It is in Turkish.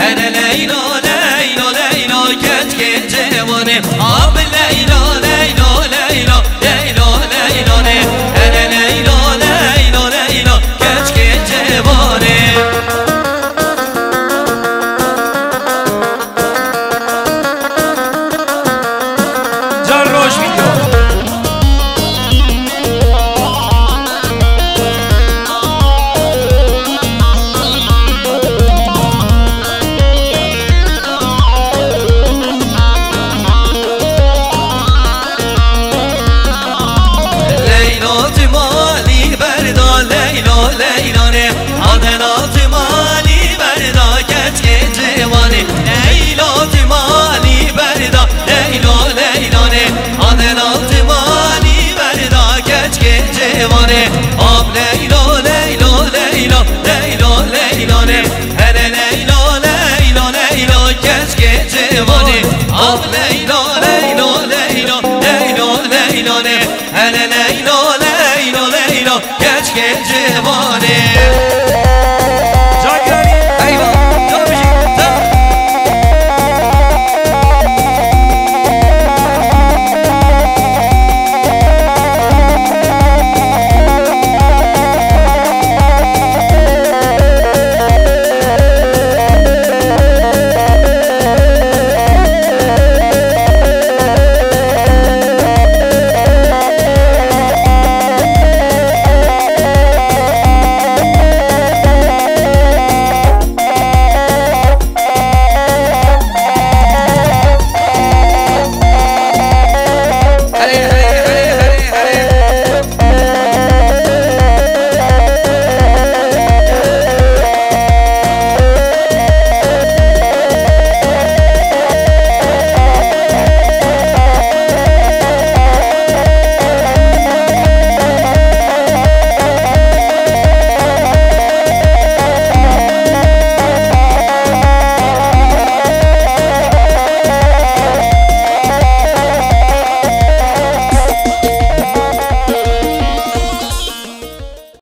أنا ليلى divane Ah Leyla Leyla Leyla Leyla Leyla Hele Leyla